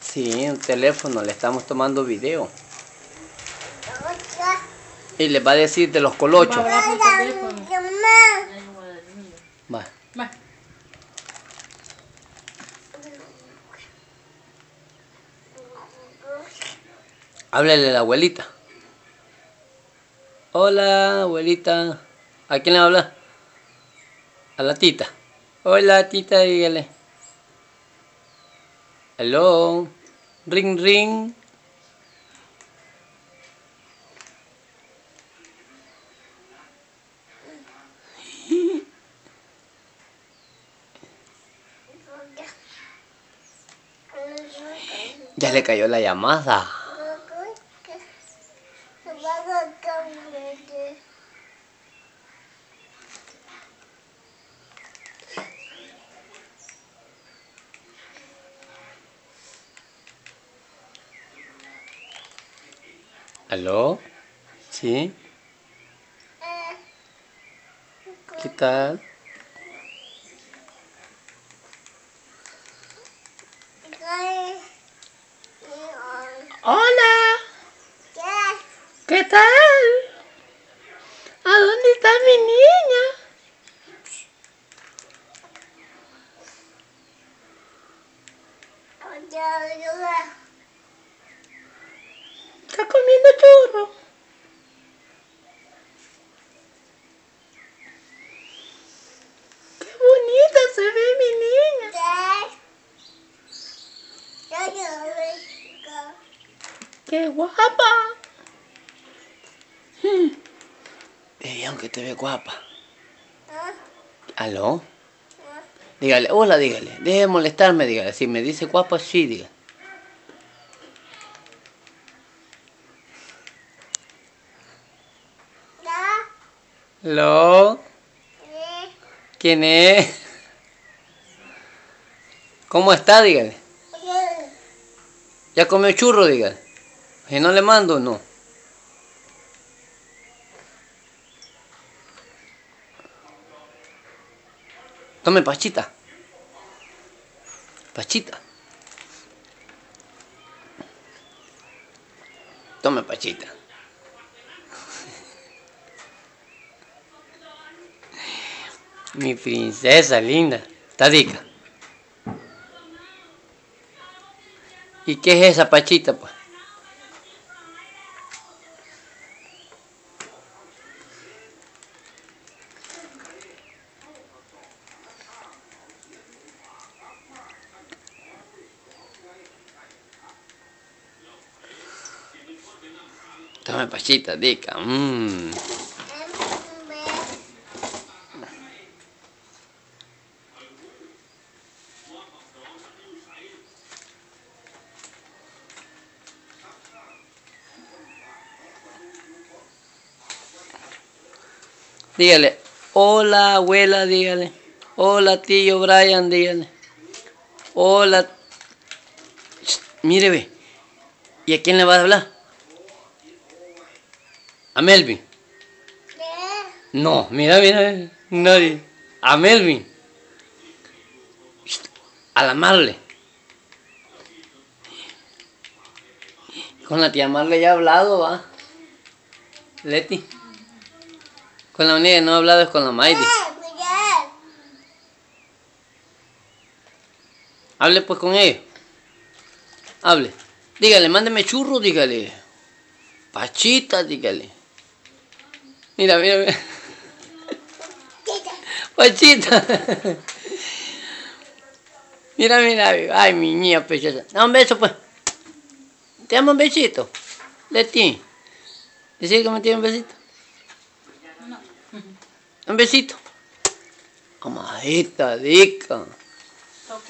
Sí, un teléfono, le estamos tomando video. Y le va a decir de los colochos. Va. Va. Háblele a la abuelita. Hola, abuelita. ¿A quién le habla? A la tita. Hola, tita, dígale. Hello. Ring, ring. Ya le cayó la llamada. ¿Aló? ¿Sí? ¿Qué tal? Hola, ¿qué tal? ¿A dónde está mi niña? Está comiendo churro. Qué bonita se ve mi niña. Qué guapa. Hmm. Ey, aunque te ve guapa. ¿Aló? Dígale, hola, dígale. Deje de molestarme, dígale. Si me dice guapa, sí, dígale. ¿Aló? ¿Quién es? ¿Cómo está? Dígale. ¿Ya comió churro? Dígale. Si no le mando, no. Tome pachita. Pachita. Tome pachita. Mi princesa linda. Está. ¿Y qué es esa pachita, pues? Tome pachita, rica. Mmm. Dígale, hola abuela, dígale. Hola tío Brian, dígale. Hola. Shh, Mire, ve. ¿Y a quién le vas a hablar? ¿A Melvin? No, mira, mira, nadie. A Melvin. Shh, A la Marle. Con la tía Marle ya he hablado, va. Leti. Con la única que no he hablado es con la Maidi. Hable pues con ella. Hable. Dígale, mándeme churro, dígale. Pachita, dígale. Mira, mira, mira. Pachita. Mira, mira. Ay, mi niña preciosa. Dame un beso, pues. Te amo un besito. Leti. Decir que me tiene un besito. Un besito. Amadita, rica. Está.